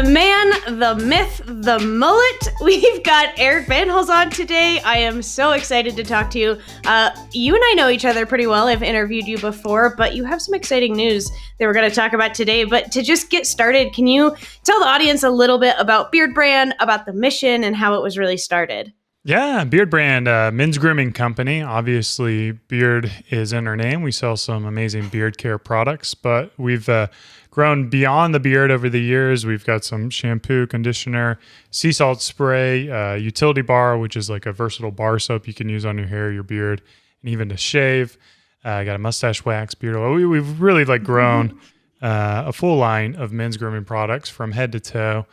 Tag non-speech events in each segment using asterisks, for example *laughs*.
The man, the myth, the mullet. *laughs* We've got Eric Bandholz on today. I am so excited to talk to you. Uh, you and I know each other pretty well. I've interviewed you before, but you have some exciting news that we're going to talk about today. But to just get started, can you tell the audience a little bit about Beard Brand, about the mission, and how it was really started? Yeah, Beard Brand, uh, men's grooming company. Obviously, beard is in our name. We sell some amazing beard care products, but we've uh, grown beyond the beard over the years. We've got some shampoo, conditioner, sea salt spray, uh, utility bar, which is like a versatile bar soap you can use on your hair, your beard, and even to shave. Uh, I got a mustache wax, beard oil. We, have really like grown uh, a full line of men's grooming products from head to toe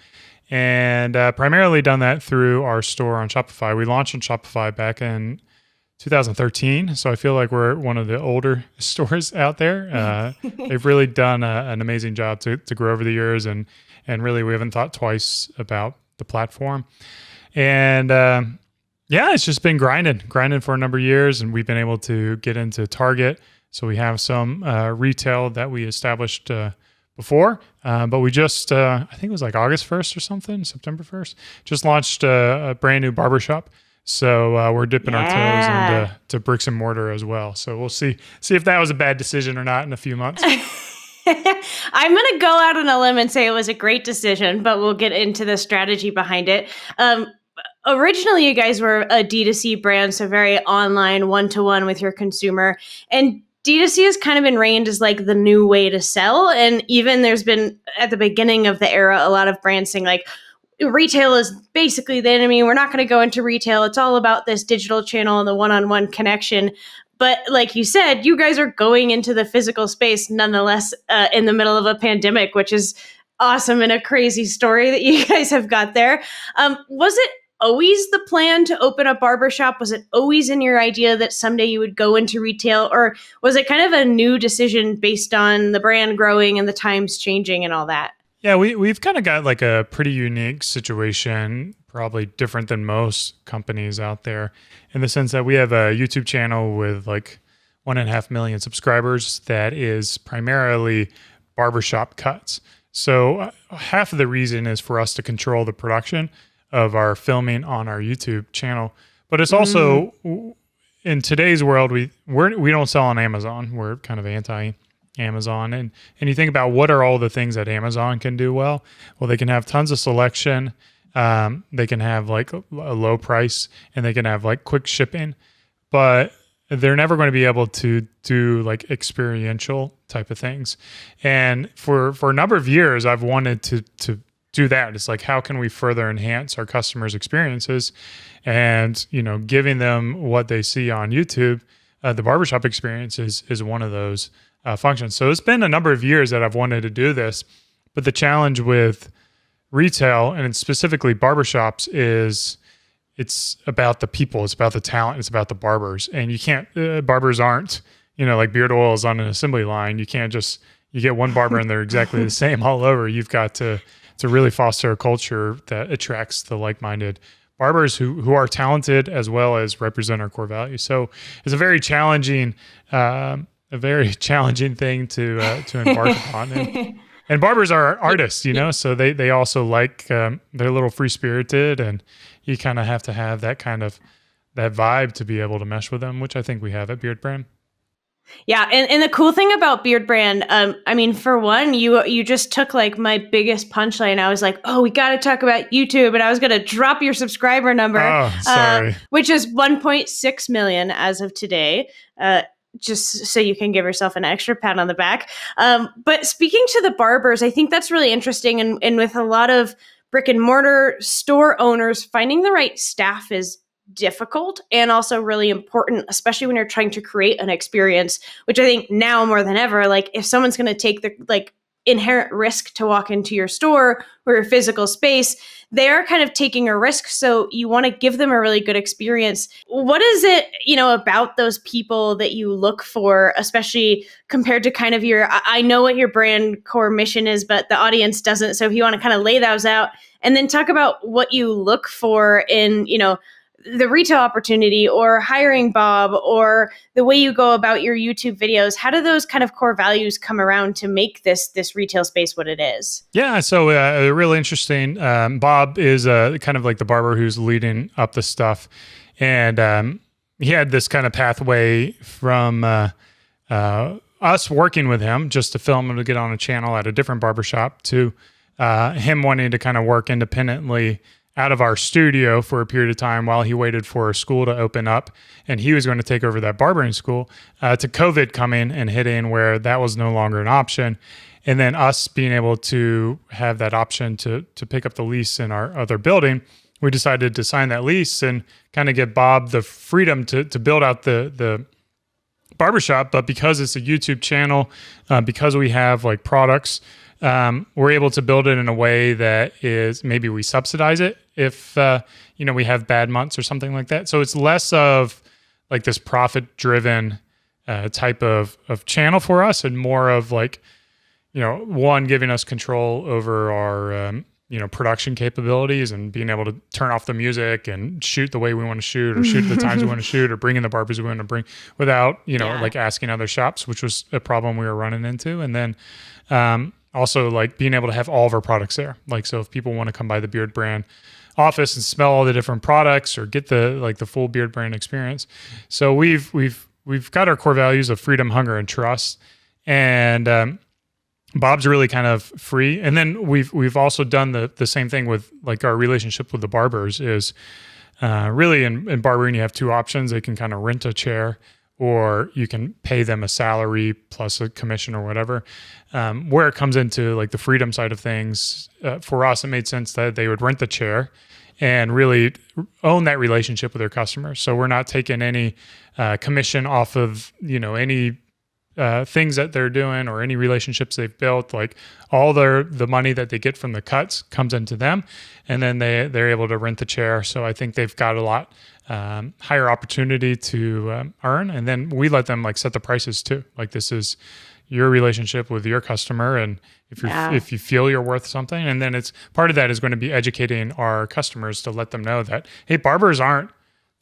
and uh, primarily done that through our store on Shopify. We launched on Shopify back in 2013, so I feel like we're one of the older *laughs* stores out there. Uh, *laughs* they've really done a, an amazing job to, to grow over the years, and and really we haven't thought twice about the platform. And uh, yeah, it's just been grinding, grinding for a number of years, and we've been able to get into Target. So we have some uh, retail that we established uh, before, uh, but we just, uh, I think it was like August 1st or something, September 1st, just launched a, a brand new barbershop. So uh, we're dipping yeah. our toes into to bricks and mortar as well. So we'll see see if that was a bad decision or not in a few months. *laughs* I'm going to go out on a limb and say it was a great decision, but we'll get into the strategy behind it. Um, originally, you guys were a D2C brand, so very online, one to one with your consumer. And D2C has kind of been reigned as like the new way to sell. And even there's been at the beginning of the era, a lot of brands saying like, retail is basically the enemy. We're not going to go into retail. It's all about this digital channel and the one on one connection. But like you said, you guys are going into the physical space nonetheless uh, in the middle of a pandemic, which is awesome and a crazy story that you *laughs* guys have got there. Um, was it always the plan to open a barbershop? Was it always in your idea that someday you would go into retail? Or was it kind of a new decision based on the brand growing and the times changing and all that? Yeah, we, we've kind of got like a pretty unique situation, probably different than most companies out there, in the sense that we have a YouTube channel with like one and a half million subscribers that is primarily barbershop cuts. So uh, half of the reason is for us to control the production of our filming on our YouTube channel. But it's also mm. in today's world we we're, we don't sell on Amazon. We're kind of anti Amazon. And and you think about what are all the things that Amazon can do well? Well, they can have tons of selection. Um, they can have like a, low price and they can have like quick shipping, but they're never going to be able to do like experiential type of things. And for for a number of years, I've wanted to to do that. It's like how can we further enhance our customers' experiences, and you know, giving them what they see on YouTube. Uh, the barbershop experience is is one of those uh, functions. So it's been a number of years that I've wanted to do this, but the challenge with retail and specifically barbershops is it's about the people, it's about the talent, it's about the barbers, and you can't. Uh, barbers aren't you know like beard oils on an assembly line. You can't just you get one barber and they're exactly the *laughs* same all over. You've got to to really foster a culture that attracts the like-minded barbers who who are talented as well as represent our core values. So it's a very challenging, um, a very *laughs* challenging thing to uh, to embark *laughs* upon. And, and, barbers are artists, you know, so they they also like um, they're a little free spirited, and you kind of have to have that kind of that vibe to be able to mesh with them, which I think we have at Beard Brand. Yeah, and, and the cool thing about Beard Brand, um, I mean, for one, you you just took like my biggest punchline. I was like, oh, we got to talk about YouTube, and I was going to drop your subscriber number, oh, uh, which is 1.6 million as of today. Uh, just so you can give yourself an extra pat on the back. Um, but speaking to the barbers, I think that's really interesting, and and with a lot of brick and mortar store owners, finding the right staff is difficult and also really important, especially when you're trying to create an experience, which I think now more than ever, like if someone's going to take the like inherent risk to walk into your store or your physical space, they are kind of taking a risk. So you want to give them a really good experience. What is it, you know, about those people that you look for, especially compared to kind of your, I know what your brand core mission is, but the audience doesn't. So if you want to kind of lay those out and then talk about what you look for in, you know, the retail opportunity or hiring Bob or the way you go about your YouTube videos, how do those kind of core values come around to make this this retail space what it is? Yeah, so uh, really interesting. Um, Bob is uh, kind of like the barber who's leading up the stuff, and um, he had this kind of pathway from uh, uh us working with him just to film and to get on a channel at a different barbershop to uh, him wanting to kind of work independently out of our studio for a period of time while he waited for a school to open up and he was going to take over that barbering school uh, to covid coming and hitting where that was no longer an option. And then us being able to have that option to to pick up the lease in our other building we decided to sign that lease and kind of give bob the freedom to to build out the the barbershop. But because it's a youtube channel uh, because we have like products um, we're able to build it in a way that is maybe we subsidize it if uh, you know we have bad months or something like that. So it's less of like this profit driven uh, type of of channel for us, and more of like you know one giving us control over our um, you know production capabilities and being able to turn off the music and shoot the way we want to shoot or shoot the times we want to *laughs* shoot or bring in the barbers we want to bring without you know yeah. like asking other shops which was a problem we were running into and then um, also like being able to have all of our products there. Like so if people want to come by the Beard brand office and smell all the different products or get the like the full Beard brand experience. So we've we've we've got our core values of freedom, hunger, and trust. And um, Bob's really kind of free. And then we've we've also done the the same thing with like our relationship with the barbers is uh, really in, in barbering you have two options. They can kind of rent a chair or you can pay them a salary plus a commission or whatever. Um, where it comes into like the freedom side of things, uh, for us, it made sense that they would rent the chair and really own that relationship with their customers. So we're not taking any uh, commission off of you know any uh, things that they're doing or any relationships they've built. Like all their the money that they get from the cuts comes into them, and then they they're able to rent the chair. So I think they've got a lot um, higher opportunity to um, earn, and then we let them like set the prices too. Like this is your relationship with your customer, and if you yeah. if you feel you're worth something, and then it's part of that is going to be educating our customers to let them know that hey, barbers aren't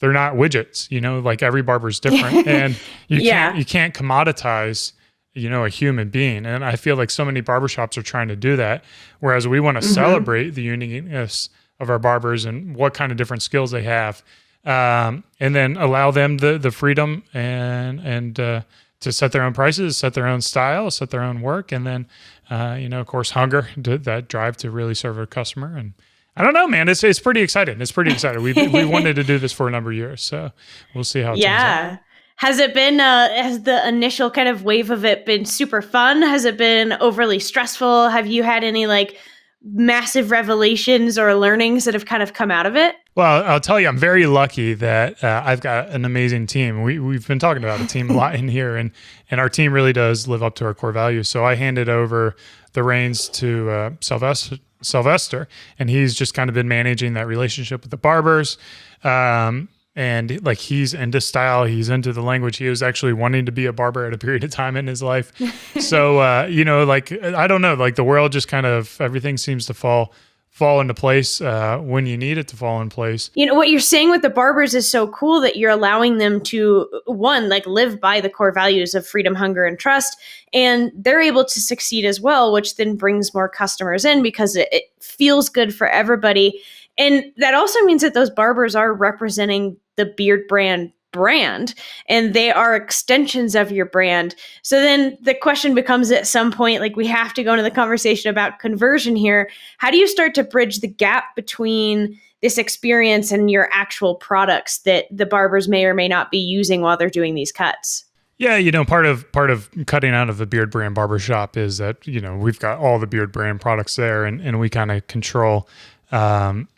they're not widgets. You know, like every barber's different, *laughs* and you yeah. can't you can't commoditize you know a human being and i feel like so many barbershops are trying to do that whereas we want to mm-hmm. celebrate the uniqueness of our barbers and what kind of different skills they have um, and then allow them the the freedom and and uh, to set their own prices, set their own style, set their own work, and then uh, you know, of course, hunger, that drive to really serve a customer. And I don't know, man, it's it's pretty exciting. It's pretty exciting. We we wanted to do this for a number of years, so we'll see how. It yeah. Has it been, uh, has the initial kind of wave of it been super fun? Has it been overly stressful? Have you had any like massive revelations or learnings that have kind of come out of it? Well, I'll tell you, I'm very lucky that uh, I've got an amazing team. We, we've been talking about a team a lot in here, and and our team really does live up to our core values. So I handed over the reins to uh, Sylvester, Sylvester, and he's just kind of been managing that relationship with the barbers. Um, and like he's into style. He's into the language. He was actually wanting to be a barber at a period of time in his life. *laughs* So uh, you know like i don't know like the world just kind of everything seems to fall fall into place uh, when you need it to fall in place. You know what you're saying with the barbers is so cool that you're allowing them to one like live by the core values of freedom hunger and trust and they're able to succeed as well which then brings more customers in because it, it feels good for everybody. And that also means that those barbers are representing the Beard brand brand and they are extensions of your brand. So then the question becomes at some point like we have to go into the conversation about conversion here. How do you start to bridge the gap between this experience and your actual products that the barbers may or may not be using while they're doing these cuts? Yeah, you know, part of part of cutting out of the beard brand barbershop is that, you know, we've got all the beard brand products there and, and we kind of control um,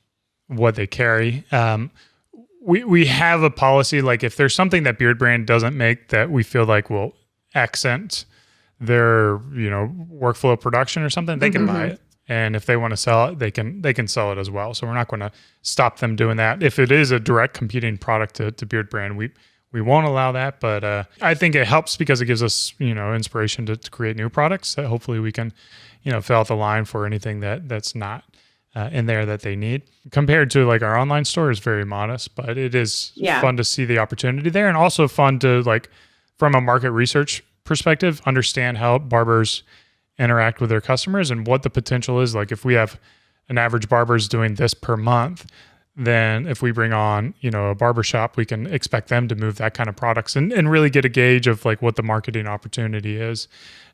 what they carry. Um, we we have a policy like if there's something that Beard Brand doesn't make that we feel like will accent their you know workflow production or something, they can mm-hmm. buy it. And if they want to sell it, they can they can sell it as well. So we're not going to stop them doing that. If it is a direct competing product to, to Beard Brand, we we won't allow that. But uh, I think it helps because it gives us you know inspiration to, to create new products that hopefully we can you know fill out the line for anything that that's not uh, in there that they need. Compared to like our online store is very modest, but it is Yeah. fun to see the opportunity there, and also fun to like from a market research perspective understand how barbers interact with their customers and what the potential is. Like if we have an average barber is doing this per month, then if we bring on you know a barber shop, we can expect them to move that kind of products and, and really get a gauge of like what the marketing opportunity is.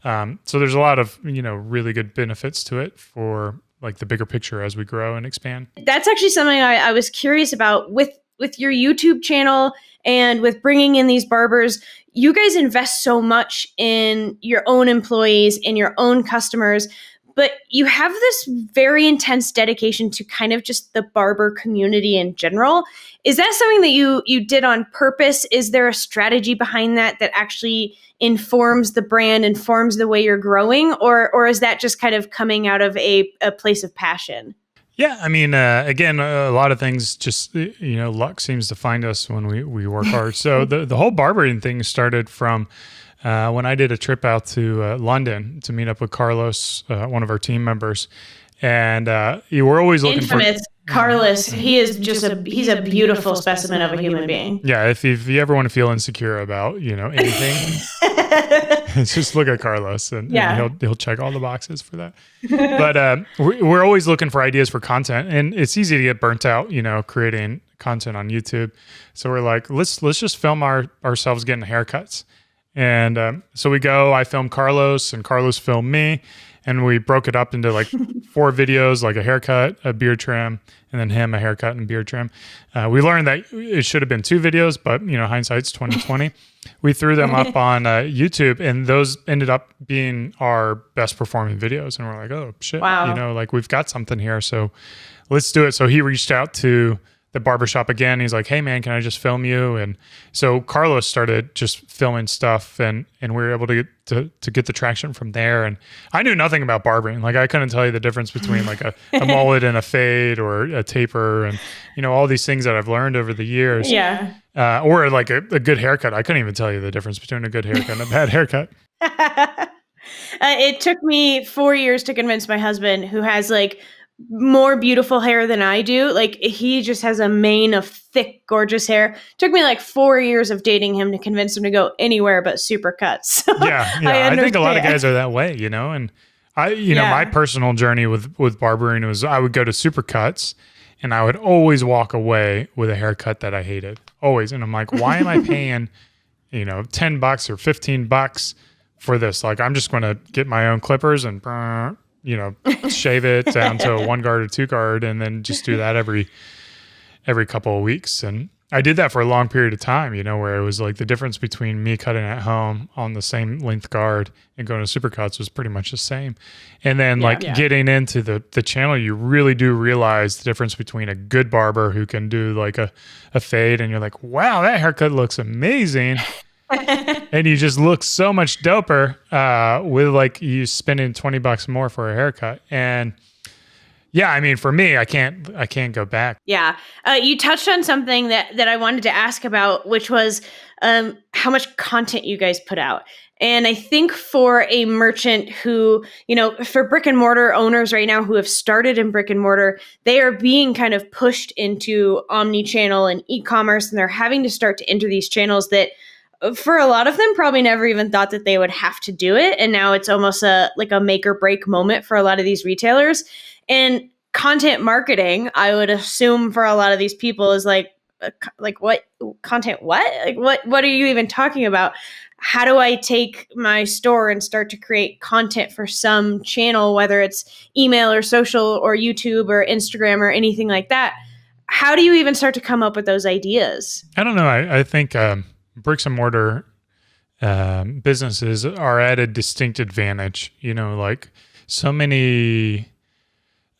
Um, so there's a lot of you know really good benefits to it for like the bigger picture as we grow and expand. That's actually something I, I was curious about with with your YouTube channel and with bringing in these barbers. You guys invest so much in your own employees and your own customers, but you have this very intense dedication to kind of just the barber community in general. Is that something that you you did on purpose? Is there a strategy behind that that actually informs the brand, informs the way you're growing, or or is that just kind of coming out of a, a place of passion? Yeah, I mean, uh, again, a lot of things just you know, luck seems to find us when we we work hard. so *laughs* the the whole barbering thing started from uh, when I did a trip out to uh, London to meet up with Carlos, uh, one of our team members, and uh, you were always looking Infamous Carlos. He is just a he's a beautiful specimen of a human being. Yeah, if you, if you ever want to feel insecure about you know anything, *laughs* *laughs* just look at Carlos and, and he'll he'll check all the boxes for that. but uh, we- we're always looking for ideas for content, and it's easy to get burnt out, you know, creating content on YouTube. So we're like, let's let's just film our ourselves getting haircuts, and um, so we go. I film Carlos, and Carlos filmed me, and we broke it up into like *laughs* four videos, like a haircut, a beard trim, and then him a haircut and beard trim. Uh, we learned that it should have been two videos, but you know, hindsight's twenty twenty. *laughs* we threw them up on uh, YouTube, and those ended up being our best performing videos. And we're like, oh shit, Wow. you know, like we've got something here, so let's do it. So he reached out to the barbershop again. He's like, hey man, can I just film you? And so Carlos started just filming stuff, and and we were able to get to, to get the traction from there. And I knew nothing about barbering. Like I couldn't tell you the difference between like a, a *laughs* mullet and a fade or a taper, and you know all these things that I've learned over the years Yeah. uh, or like a, a good haircut. I couldn't even tell you the difference between a good haircut and a bad haircut. *laughs* uh, it took me four years to convince my husband, who has like more beautiful hair than I do. Like he just has a mane of thick, gorgeous hair. took me like four years of dating him to convince him to go anywhere but super cuts. *laughs* Yeah, yeah. I, think a lot of guys are that way, you know. And I, you know, my personal journey with with barbering was I would go to Supercuts, and I would always walk away with a haircut that I hated, always. And I'm like, why am I *laughs* paying, you know, ten bucks or fifteen bucks for this? Like, I'm just going to get my own clippers and. brr, You know, shave it down to a *laughs* one guard or two guard, and then just do that every every couple of weeks. And I did that for a long period of time, you know, where it was like the difference between me cutting at home on the same length guard and going to supercuts was pretty much the same. And then like Yeah. getting into the the channel, you really do realize the difference between a good barber who can do like a, a fade and you're like, wow, that haircut looks amazing. *laughs* *laughs* and you just look so much doper uh, with like you spending 20 bucks more for a haircut. And yeah, I mean, for me, I can't, I can't go back. Yeah, uh, you touched on something that that I wanted to ask about, which was um, how much content you guys put out. And I think for a merchant who, you know, for brick and mortar owners right now who have started in brick and mortar, they are being kind of pushed into omni-channel and e-commerce, and they're having to start to enter these channels that, for a lot of them, probably never even thought that they would have to do it. And now it's almost a like a make or break moment for a lot of these retailers. And content marketing, I would assume for a lot of these people is like, uh, like what content? What? Like what? What are you even talking about? How do I take my store and start to create content for some channel, whether it's email or social or YouTube or Instagram or anything like that? How do you even start to come up with those ideas? I don't know. I, I think um, bricks and mortar um, businesses are at a distinct advantage. You know, like so many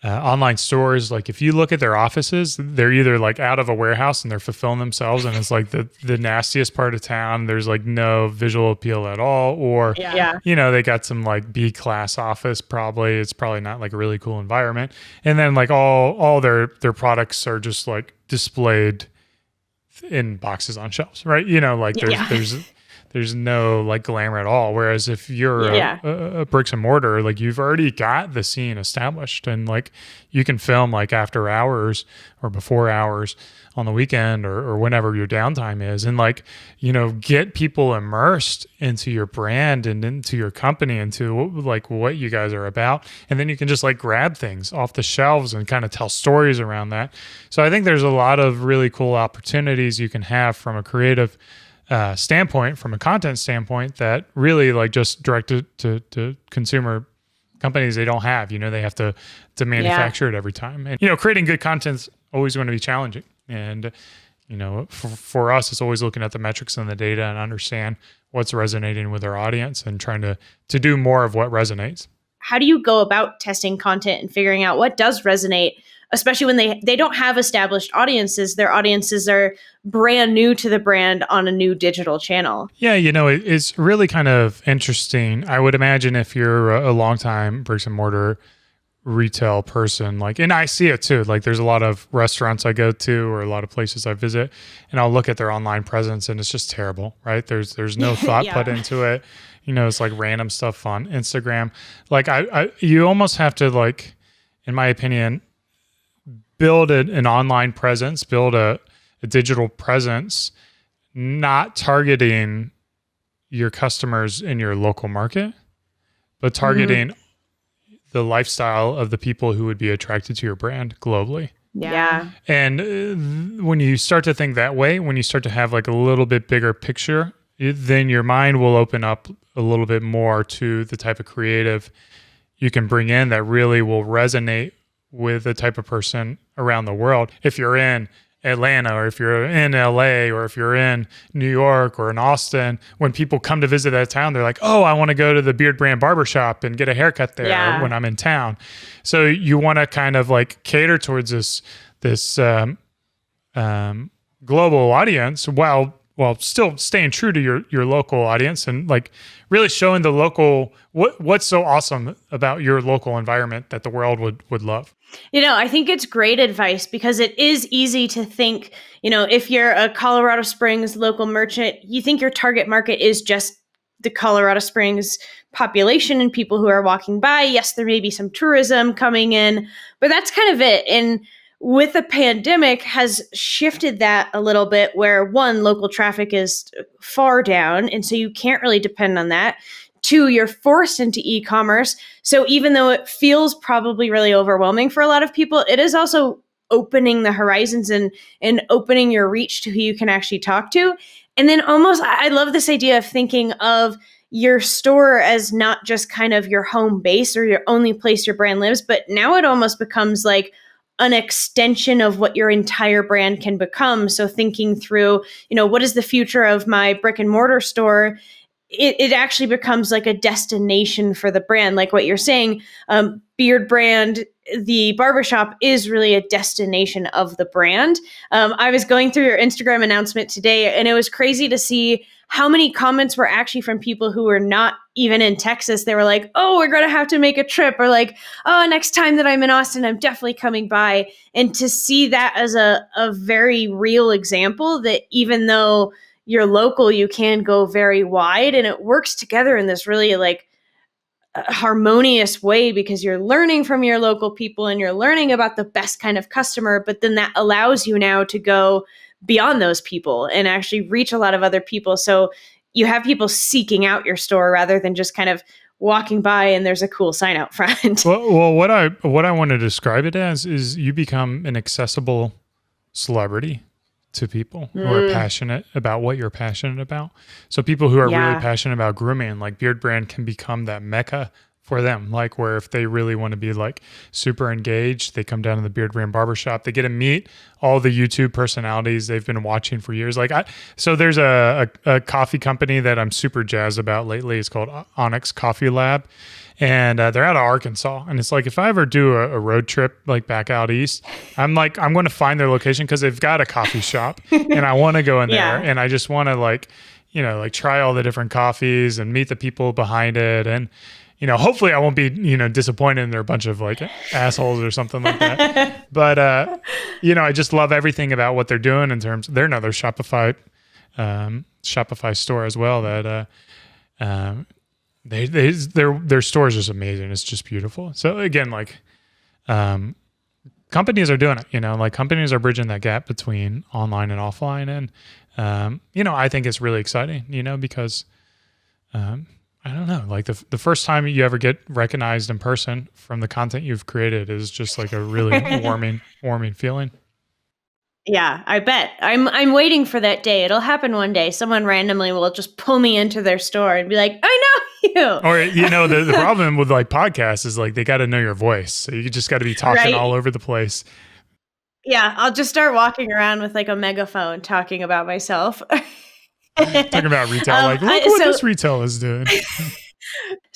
uh, online stores, like if you look at their offices, they're either like out of a warehouse and they're fulfilling themselves, and it's like the the nastiest part of town. There's like no visual appeal at all, or Yeah. you know they got some like b class office probably it's probably not like a really cool environment and then like all all their their products are just like displayed in boxes on shelves right you know like there's Yeah. there's there's no like glamour at all. Whereas if you're Yeah. a, a, bricks and mortar, like you've already got the scene established, and like you can film like after hours or before hours on the weekend or, or whenever your downtime is, and like you know get people immersed into your brand and into your company, into like what you guys are about, and then you can just like grab things off the shelves and kind of tell stories around that. So I think there's a lot of really cool opportunities you can have from a creative uh, standpoint, from a content standpoint, that really like just directed to, to consumer companies they don't have. You know, they have to to manufacture it every time, and you know, creating good content's always going to be challenging. And you know, for, for us, it's always looking at the metrics and the data and understand what's resonating with our audience and trying to to do more of what resonates. how do you go about testing content and figuring out what does resonate especially when they they don't have established audiences their audiences are brand new to the brand on a new digital channel Yeah, you know, it, it's really kind of interesting. I would imagine if you're a, a longtime bricks and mortar retail person, like, and I see it too. Like, there's a lot of restaurants I go to or a lot of places I visit, and I'll look at their online presence, and it's just terrible, right? There's there's no *laughs* thought Yeah. put into it. You know, it's like random stuff on Instagram. Like, I, I you almost have to like, in my opinion, build a, an online presence, build a, a digital presence, not targeting your customers in your local market, but targeting the lifestyle of the people who would be attracted to your brand globally. yeah, And uh, when you start to think that way, when you start to have like a little bit bigger picture, it, then your mind will open up a little bit more to the type of creative you can bring in that really will resonate with the type of person around the world. If you're in Atlanta or if you're in LA or if you're in New York or in Austin, when people come to visit that town, they're like, oh, I want to go to the Beard Brand Barbershop and get a haircut there Yeah. when I'm in town. So you want to kind of like cater towards this this um, um, global audience while while still staying true to your your local audience and like really showing the local what what's so awesome about your local environment that the world would would love. You know, I think it's great advice because it is easy to think, you know, if you're a Colorado Springs local merchant, you think your target market is just the Colorado Springs population and people who are walking by. Yes, there may be some tourism coming in, but that's kind of it. And with the pandemic has shifted that a little bit where one local traffic is far down and so you can't really depend on that. Two you're forced into e-commerce so even though it feels probably really overwhelming for a lot of people it is also opening the horizons and and opening your reach to who you can actually talk to. And then almost I love this idea of thinking of your store as not just kind of your home base or your only place your brand lives but now it almost becomes like an extension of what your entire brand can become. So thinking through, you know, what is the future of my brick and mortar store? It, it actually becomes like a destination for the brand. Like what you're saying, um, Beard Brand, the barbershop is really a destination of the brand. Um, I was going through your Instagram announcement today, and it was crazy to see how many comments were actually from people who were not even in Texas. They were like, oh, we're going to have to make a trip, or like, oh, next time that I'm in Austin, I'm definitely coming by. And to see that as a, a very real example that even though you're local, you can go very wide and it works together in this really like uh, harmonious way because you're learning from your local people and you're learning about the best kind of customer, but then that allows you now to go beyond those people and actually reach a lot of other people. So you have people seeking out your store rather than just kind of walking by and there's a cool sign out front. Well, well, what I what I want to describe it as is you become an accessible celebrity to people who are Mm. passionate about what you're passionate about. So people who are Yeah. really passionate about grooming, like Beard Brand, can become that mecca for them. Like where if they really want to be like super engaged, they come down to the Beard Brand Barbershop. They get to meet all the YouTube personalities they've been watching for years. Like I, so there's a, a, a coffee company that I'm super jazzed about lately. It's called Onyx Coffee Lab and uh, they're out of Arkansas. And it's like if I ever do a, a road trip like back out east, I'm like I'm going to find their location because they've got a coffee shop, *laughs* and I want to go in Yeah. there, and I just want to like you know like try all the different coffees and meet the people behind it, and you know hopefully I won't be you know disappointed and they're a bunch of like assholes or something like that. *laughs* but uh, you know I just love everything about what they're doing in terms. They're another Shopify um, Shopify store as well that uh, um, they, they their their store is just amazing. It's just beautiful. So again, like um, companies are doing it. You know, like companies are bridging that gap between online and offline, and um, you know, I think it's really exciting. You know, because um, I don't know, like the the first time you ever get recognized in person from the content you've created is just like a really *laughs* warming warming feeling. Yeah, I bet. I'm I'm waiting for that day. It'll happen one day. Someone randomly will just pull me into their store and be like, "I know you." Oh, or you know, the, the *laughs* problem with like podcasts is like they got to know your voice. So you just got to be talking right? all over the place. Yeah, I'll just start walking around with like a megaphone talking about myself. *laughs* talking *laughs* about retail, um, like look I, what so, this retail is doing. *laughs*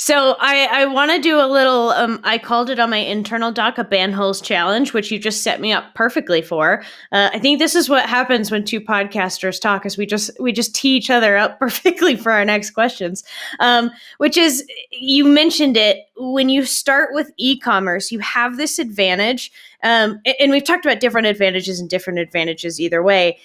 So I, I want to do a little. Um, I called it on my internal doc a Bandholz challenge, which you just set me up perfectly for. Uh, I think this is what happens when two podcasters talk: is we just we just tee each other up *laughs* perfectly for our next questions. Um, which is you mentioned it when you start with e-commerce, you have this advantage, um, and we've talked about different advantages and different advantages either way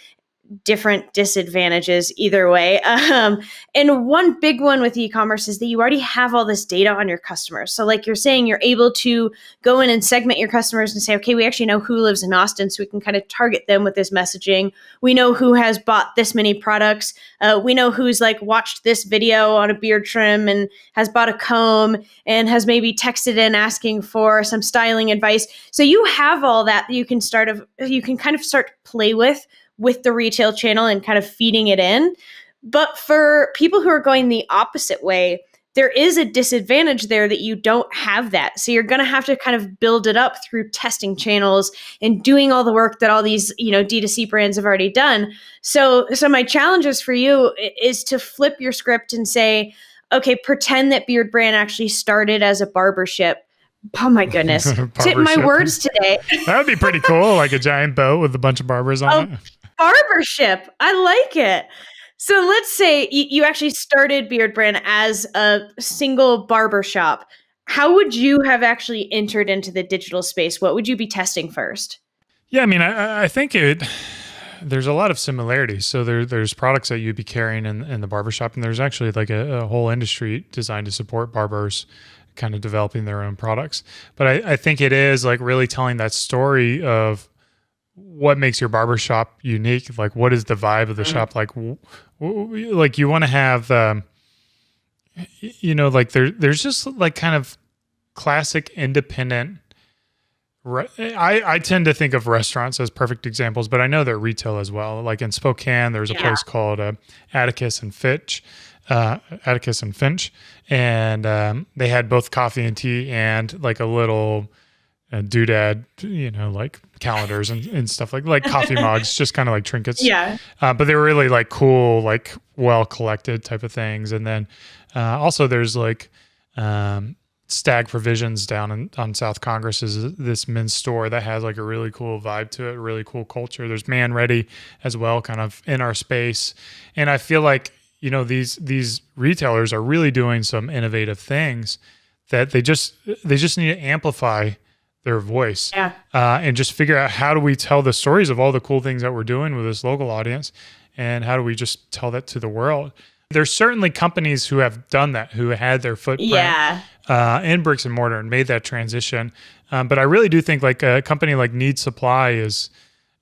different disadvantages either way. *laughs* Um, and one big one with e-commerce is that you already have all this data on your customers. So, like you're saying, you're able to go in and segment your customers and say, okay, we actually know who lives in Austin, so we can kind of target them with this messaging. We know who has bought this many products. Uh, we know who's like watched this video on a beard trim and has bought a comb and has maybe texted in asking for some styling advice. So you have all that you can start of you can kind of start to play with with the retail channel and kind of feeding it in. But for people who are going the opposite way, there is a disadvantage there that you don't have that. So you're going to have to kind of build it up through testing channels and doing all the work that all these, you know, D2C brands have already done. So so my challenges for you is to flip your script and say, okay, pretend that Beard Brand actually started as a barbership Oh my goodness. *laughs* my words today. *laughs* that would be pretty cool, like a giant boat with a bunch of barbers on oh, it barbership. I like it. So let's say you, actually started Beard Brand as a single barber shop. How would you have actually entered into the digital space? What would you be testing first? Yeah, I mean, I, I think it. There's a lot of similarities. So there, there's products that you'd be carrying in, in the barbershop, and there's actually like a, a whole industry designed to support barbers kind of developing their own products. But I, I, think it is like really telling that story of what makes your barbershop unique like what is the vibe of the mm-hmm. shop like like you want to have um, you know like there there's just like kind of classic independent re- I, I tend to think of restaurants as perfect examples, but I know they're retail as well. Like in Spokane, there's a yeah. place called uh, Atticus and Fitch, uh, Atticus and Finch, and um, they had both coffee and tea and like a little and doodad, you know, like calendars and, and stuff like like coffee mugs, just kind of like trinkets. Yeah. Uh, but they were really like cool, like well collected type of things. And then uh, also there's like um, Stag Provisions down in, on South Congress is this men's store that has like a really cool vibe to it, really cool culture. There's Man Ready as well, kind of in our space, and I feel like you know these these retailers are really doing some innovative things that they just they just need to amplify their voice yeah. uh, and just figure out how do we tell the stories of all the cool things that we're doing with this local audience and how do we just tell that to the world there's certainly companies who have done that who had their footprint yeah. uh, in bricks and mortar and made that transition um, but i really do think like a company like need supply is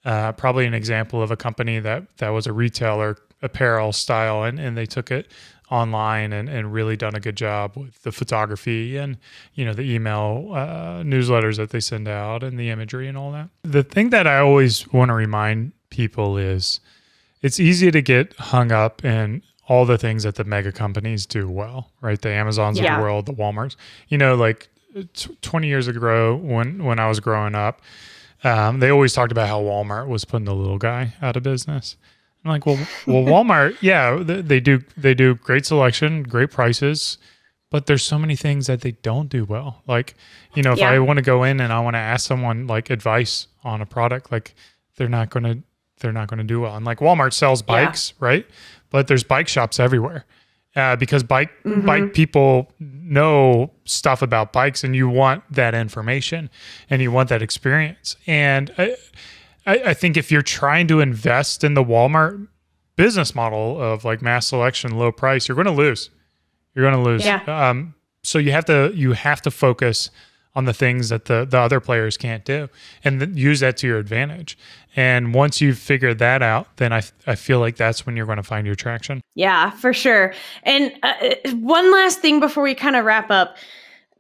uh, probably an example of a company that that was a retailer apparel style and, and they took it online and, and really done a good job with the photography and you know the email uh, newsletters that they send out and the imagery and all that. The thing that i always want to remind people is it's easy to get hung up in all the things that the mega companies do well right? The amazons yeah. of the world the walmarts. You know like t- 20 years ago when when i was growing up um, they always talked about how walmart was putting the little guy out of business I'm like, well, well, Walmart, *laughs* yeah, they, they do they do great selection, great prices, but there's so many things that they don't do well. Like, you know, if yeah. I want to go in and I want to ask someone like advice on a product, like they're not going to they're not going to do well. And like Walmart sells bikes, yeah. right? But there's bike shops everywhere. Uh, because bike mm-hmm. bike people know stuff about bikes and you want that information and you want that experience and I, I, I think if you're trying to invest in the Walmart business model of like mass selection, low price, you're going to lose. You're going to lose. Yeah. Um, so you have to you have to focus on the things that the the other players can't do, and th- use that to your advantage. And once you've figured that out, then I I feel like that's when you're going to find your traction. Yeah, for sure. And uh, one last thing before we kind of wrap up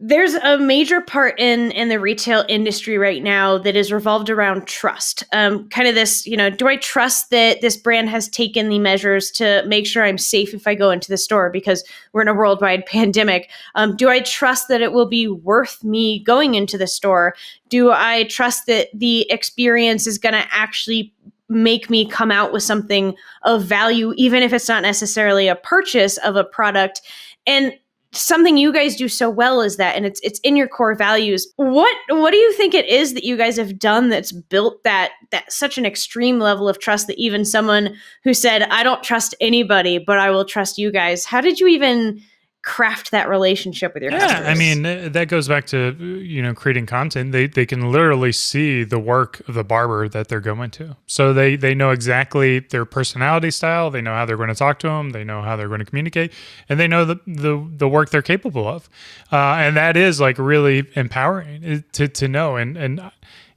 there's a major part in in the retail industry right now that is revolved around trust. Um, kind of this you know do i trust that this brand has taken the measures to make sure i'm safe if i go into the store because we're in a worldwide *laughs* pandemic? Um, do i trust that it will be worth me going into the store? Do i trust that the experience is going to actually make me come out with something of value even if it's not necessarily a purchase of a product? And something you guys do so well is that and it's it's in your core values. What what do you think it is that you guys have done that's built that that such an extreme level of trust that even someone who said i don't trust anybody but i will trust you guys how did you even craft that relationship with your yeah, customers. I mean uh, that goes back to uh, you know creating content. They they can literally see the work of the barber that they're going to, so they they know exactly their personality style. They know how they're going to talk to them. They know how they're going to communicate, and they know the the, the work they're capable of, uh, and that is like really empowering eh, to to know. And and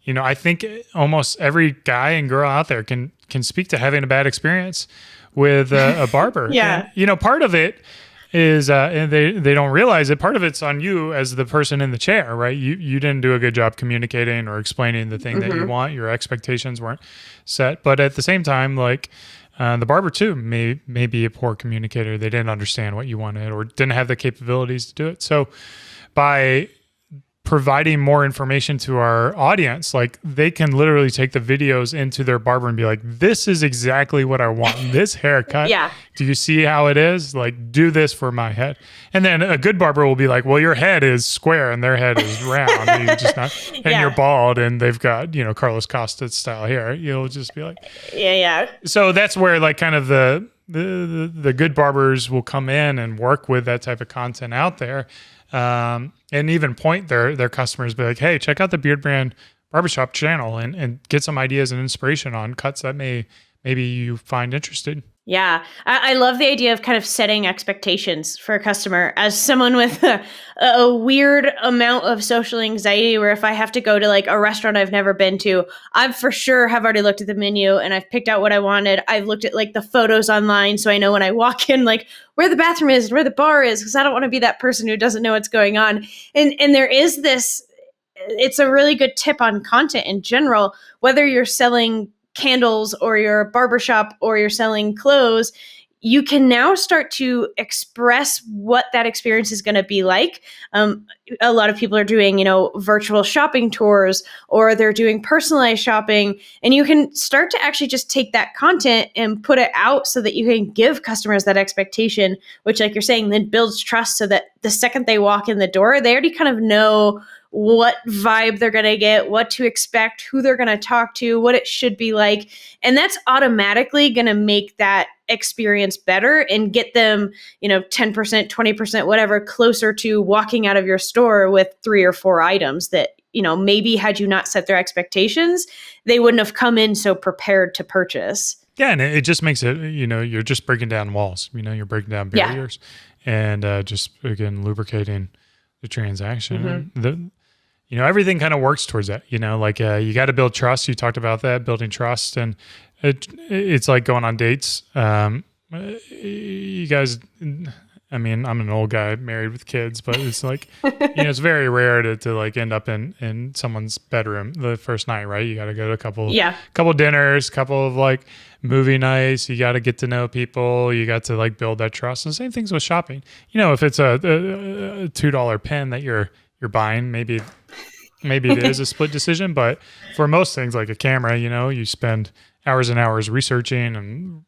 you know I think almost every guy and girl out there can can speak to having a bad experience with a, a barber. *laughs* yeah, and, you know part of it is uh, and they they don't realize it. Part of it's on you as the person in the chair, right? You you didn't do a good job communicating or explaining the thing mm-hmm. that you mm-hmm. want. Your expectations weren't set, but at the same time, like uh, the barber too may may be a poor communicator. They didn't understand what you wanted or didn't have the capabilities to do it. So by providing more information to our audience like they can literally take the videos into their barber and be like this is exactly what i want. *laughs* This haircut. Yeah. Do you see how it is? Like do this for my head. And then a good barber will be like well your head is square and their head is round. And, you *laughs* just not, and yeah. you're bald and they've got you know carlos costa style hair. You'll just be like yeah yeah. So that's where like kind of the the, the, the good barbers will come in and work with that type of content out there. Um, and even point their their customers be like, hey, check out the Beard Brand Barbershop channel and and get some ideas and inspiration on cuts that may maybe you find interested. Yeah, I, I, love the idea of kind of setting expectations for a customer. As someone with a, a, weird amount of social anxiety, where if I have to go to like a restaurant I've never been to, I for sure have already looked at the menu and I've picked out what I wanted. I've looked at like the photos online, so I know when I walk in, like where the bathroom is, where the bar is, because I don't want to be that person who doesn't know what's going on. And and there is this. It's a really good tip on content in general, whether you're selling candles or you're a barbershop or you're selling clothes, you can now start to express what that experience is going to be like. Um, a lot of people are doing, you know, virtual shopping tours or they're doing personalized shopping. And you can start to actually just take that content and put it out so that you can give customers that expectation, which, like you're saying, then builds trust so that the second they walk in the door, they already kind of know what vibe they're going to get, what to expect, who they're going to talk to, what it should be like. And that's automatically going to make that experience better and get them, you know, 10%, 20%, whatever, closer to walking out of your store with three or four items that, you know, maybe had you not set their expectations, they wouldn't have come in so prepared to purchase. Yeah, and it just makes it, you know, you're just breaking down walls. You know, you're breaking down barriers yeah. and uh, just, again, lubricating the transaction. Mm-hmm. The, you know everything kind of works towards that you know like uh, you got to build trust. You talked about that building trust and it, it's like going on dates. Um, you guys i mean i'm an old guy married with kids but it's like you know it's very rare to, to like end up in in someone's bedroom the first night right? You got to go to a couple yeah. couple dinners couple of like movie nights. You got to get to know people. You got to like build that trust. And the same things with shopping. You know if it's a, a, a two dollar pen that you're you're buying maybe maybe it is a split *laughs* decision, but for most things like a camera, you know, you spend hours and hours researching and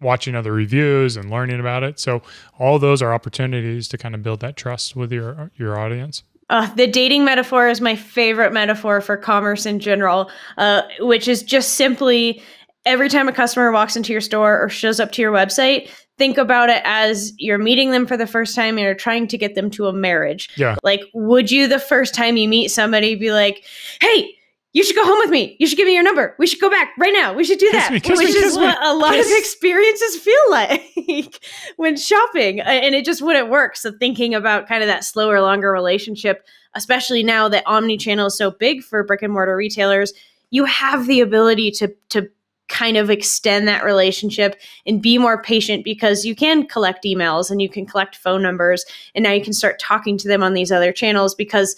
watching other reviews and learning about it. So all those are opportunities to kind of build that trust with your your audience. Uh, the dating metaphor is my favorite metaphor for commerce in general, uh, which is just simply every time a customer walks into your store or shows up to your website, think about it as you're meeting them for the first time and you're trying to get them to a marriage. Yeah. Like, would you the first time you meet somebody be like, hey, you should go home with me. You should give me your number. We should go back right now. We should do Kiss that. me, Which me, is kiss me. what a lot Kiss. of experiences feel *laughs* like when shopping. And it just wouldn't work. So thinking about kind of that slower, longer relationship, especially now that omni-channel is so big for brick and mortar retailers, you have the ability to to kind of extend that relationship and be more patient because you can collect emails and you can collect phone numbers and now you can start talking to them on these other channels because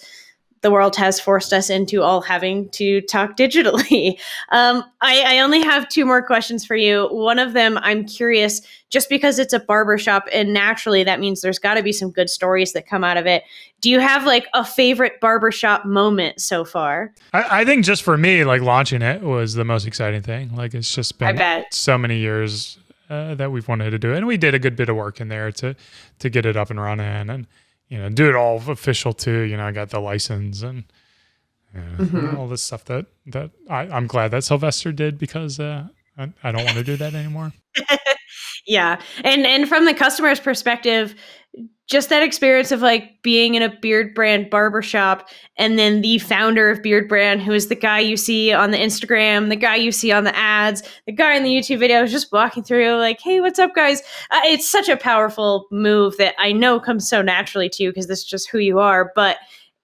the world has forced us into all having to talk *laughs* digitally. Um, I, I only have two more questions for you. One of them, I'm curious, just because it's a barbershop and naturally that means there's got to be some good stories that come out of it. Do you have like a favorite barbershop moment so far? I, I think just for me, like launching it was the most exciting thing. Like it's just been so many years uh, that we've wanted to do it, and we did a good bit of work in there to to get it up and running, and you know, do it all official too. You know, I got the license and you know, Mhm. all this stuff that that I, I'm glad that Sylvester did because uh, I, I don't want to do that anymore. *laughs* Yeah. And and from the customer's perspective, just that experience of like being in a Beardbrand barbershop and then the founder of Beardbrand who is the guy you see on the instagram the guy you see on the ads the guy in the youtube video is just walking through like hey what's up guys? Uh, it's such a powerful move that i know comes so naturally to you because this is just who you are but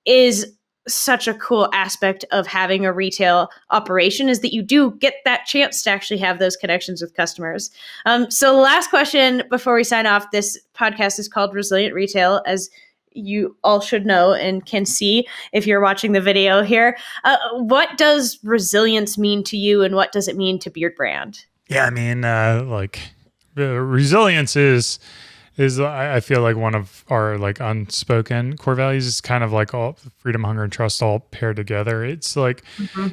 is such a cool aspect of having a retail operation is that you do get that chance to actually have those connections with customers um, so, last question before we sign off. This podcast is called Resilient Retail, as you all should know and can see if you're watching the video here. Uh, what does resilience mean to you, and what does it mean to Beardbrand? Yeah, I mean, uh, like uh, resilience is is I I feel like one of our like unspoken core values is kind of like all freedom, hunger, and trust all paired together. It's like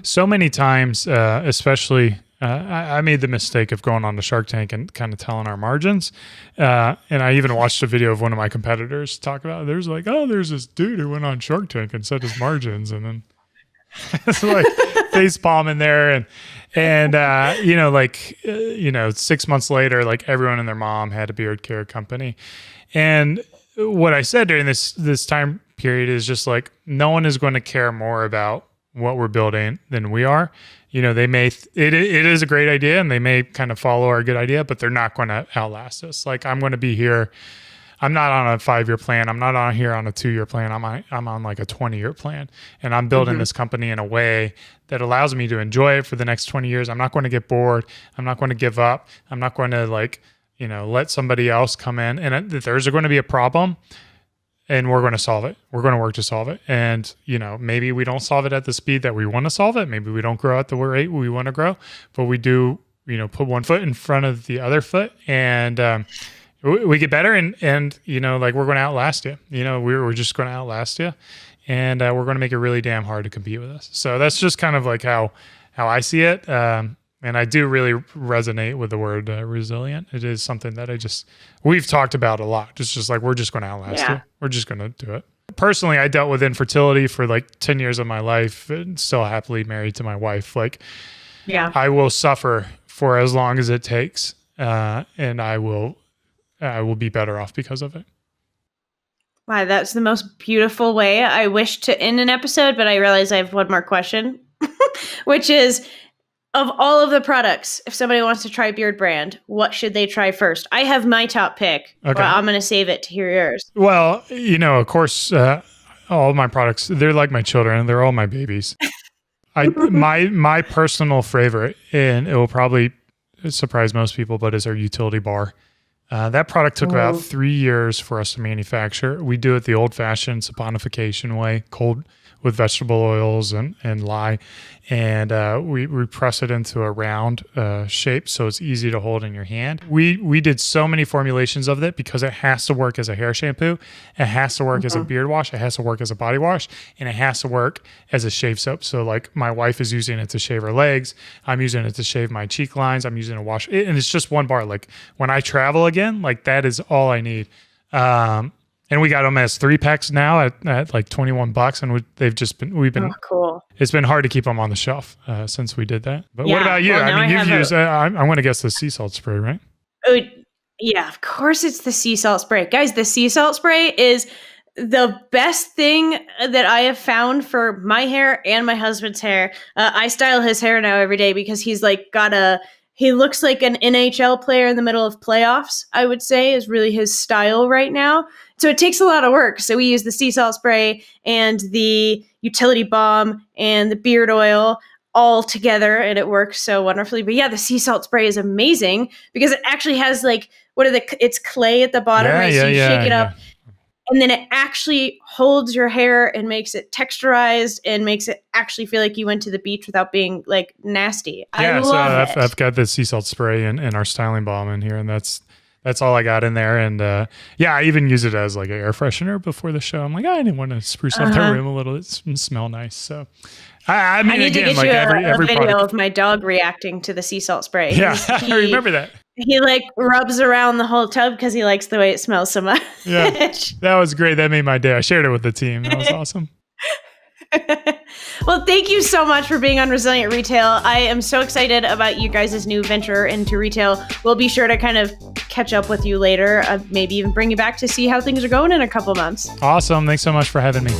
so many times, uh, especially. Uh, I, I made the mistake of going on the Shark Tank and kind of telling our margins, uh, and I even watched a video of one of my competitors talk about. It. There's like, oh, there's this dude who went on Shark Tank and said his margins, and then *laughs* it's like face palm in there and and uh you know like uh, you know six months later like everyone and their mom had a beard care company. And what i said during this this time period is just like no one is going to care more about what we're building than we are. You know they may th- it, it is a great idea and they may kind of follow our good idea but they're not going to outlast us. Like i'm going to be here I'm not on a five year plan. I'm not on here on a two year plan. I'm on, I'm on like a 20 year plan. And I'm building this company in a way that allows me to enjoy it for the next 20 years. I'm not going to get bored. I'm not going to give up. I'm not going to like, you know, let somebody else come in. And there's going to be a problem and we're going to solve it. We're going to work to solve it. And, you know, maybe we don't solve it at the speed that we want to solve it. Maybe we don't grow at the rate we want to grow, but we do, you know, put one foot in front of the other foot and, um, we get better and and you know like we're going to outlast you. You know we're, we're just going to outlast you. And uh, we're going to make it really damn hard to compete with us. So that's just kind of like how how i see it. Um, and i do really resonate with the word uh, resilient. It is something that i just we've talked about a lot. It's just like we're just going to outlast Yeah. you we're just going to do it. Personally i dealt with infertility for like 10 years of my life and still happily married to my wife. Like Yeah. I will suffer for as long as it takes, uh, and I will, I will be better off because of it. Wow, that's the most beautiful way I wish to end an episode, but I realize I have one more question, *laughs* which is of all of the products, if somebody wants to try Beardbrand, what should they try first? I have my top pick. Okay. I'm going to save it to hear yours. Well, you know, of course, uh, all of my products, they're like my children. They're all my babies. I *laughs* my my personal favorite, and it will probably surprise most people, but is our utility bar. Uh, that product took about three years for us to manufacture. We do it the old-fashioned saponification way, cold with vegetable oils and, and lye, and uh, we, we press it into a round uh, shape so it's easy to hold in your hand. We we did so many formulations of it because it has to work as a hair shampoo, it has to work as a beard wash, it has to work as a body wash, and it has to work as a shave soap. So like my wife is using it to shave her legs, I'm using it to shave my cheek lines, I'm using it to wash, it, and it's just one bar. Like when I travel again, like that is all I need. Um, and we got them as three packs now at, at like 21 bucks. And we, they've just been, we've been, Oh, cool. it's been hard to keep them on the shelf uh, since we did that. But what about you? well, I mean, I you've have a- used, uh, I'm, I'm going to guess the sea salt spray, right? Oh, yeah, of course it's the sea salt spray. Guys, the sea salt spray is the best thing that I have found for my hair and my husband's hair, uh, I style his hair now every day because he's like got a he looks like an NHL player in the middle of playoffs, I would say, is really his style right now. So it takes a lot of work. So we use the sea salt spray and the utility balm and the beard oil all together and it works so wonderfully. But yeah, the sea salt spray is amazing because it actually has like what are the it's clay at the bottom, Yeah, right? so you yeah, shake it up and then it actually holds your hair and makes it texturized and makes it actually feel like you went to the beach without being like nasty. I love so I've, it. I've got the sea salt spray and, and our styling balm in here, and that's that's all I got in there. And uh, yeah, I even use it as like an air freshener before the show. I'm like, I didn't want to spruce up the Uh-huh. room a little. It smell nice. So I, I mean, I need again, to get like you a, every a every video product. of my dog reacting to the sea salt spray. Yeah, He's- *laughs* I remember that. He like rubs around the whole tub because he likes the way it smells so much. Yeah. *laughs* That was great. That made my day. I shared it with the team. That was *laughs* awesome. *laughs* well, thank you so much for being on Resilient Retail. I am so excited about you guys' new venture into retail. We'll be sure to kind of catch up with you later, uh, maybe even bring you back to see how things are going in a couple months. Awesome. Thanks so much for having me.